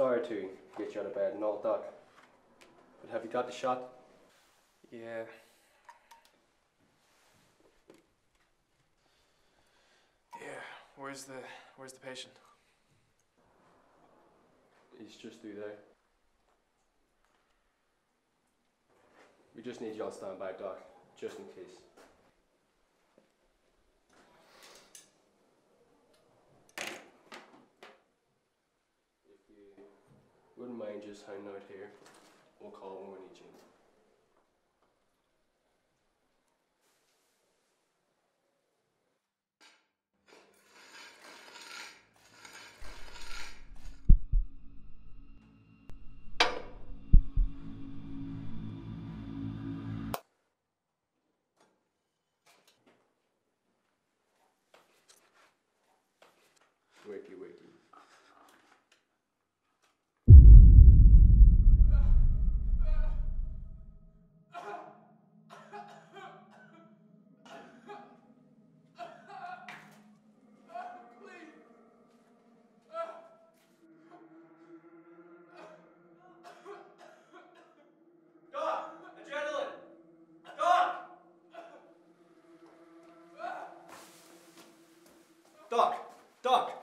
Sorry to get you out of bed and all, Doc. But have you got the shot? Yeah. Yeah. Where's the Where's the patient? He's just through there. We just need you all on standby, Doc, just in case. Wouldn't mind just hanging out here, we'll call when we need you. Wakey, wakey. Doc! Adrenaline! Doc! Doc! Doc!